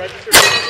registered.